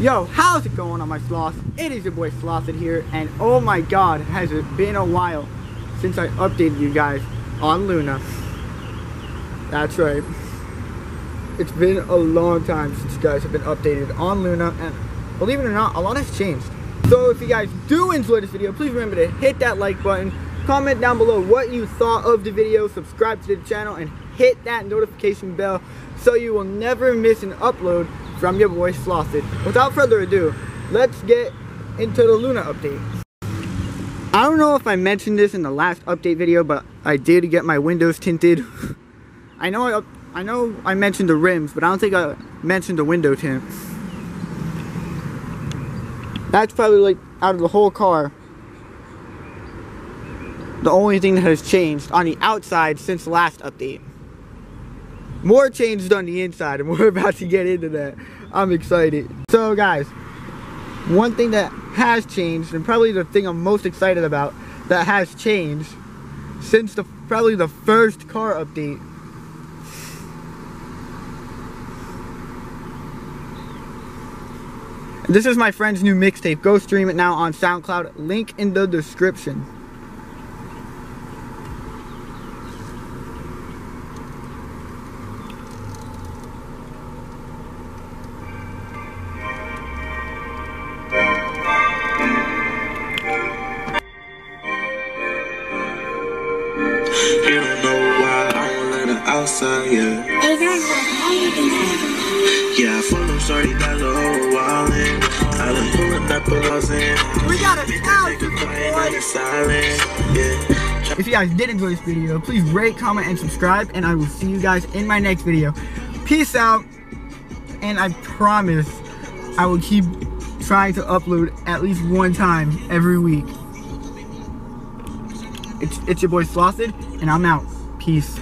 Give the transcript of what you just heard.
Yo, how's it going on my sloth? It is your boy Slothod here, and oh my god, has it been a while since I updated you guys on Luna. That's right. It's been a long time since you guys have been updated on Luna, and believe it or not, a lot has changed. So if you guys do enjoy this video, please remember to hit that like button, comment down below what you thought of the video, subscribe to the channel, and hit that notification bell so you will never miss an upload from your boy Slothod. Without further ado, let's get into the Luna update. I don't know if I mentioned this in the last update video, but I did get my windows tinted. I know I, I know I mentioned the rims, but I don't think I mentioned the window tint. That's probably like out of the whole car. The only thing that has changed on the outside since the last update. More changed on the inside, and we're about to get into that. I'm excited. So guys, one thing that has changed, and probably the thing I'm most excited about that has changed since the probably the first car update. This is my friend's new mixtape. Go stream it now on SoundCloud. Link in the description. You don't know why I won't let her outside, yeah. Yeah, I follow shorty got the whole wildin'. I done pulling up a loss in. We got a thousand it quiet, now you silent, yeah. If you guys did enjoy this video, please rate, comment, and subscribe, and I will see you guys in my next video. Peace out, and I promise I will keep trying to upload at least one time every week. It's, it's your boy Slothod, and I'm out. Peace.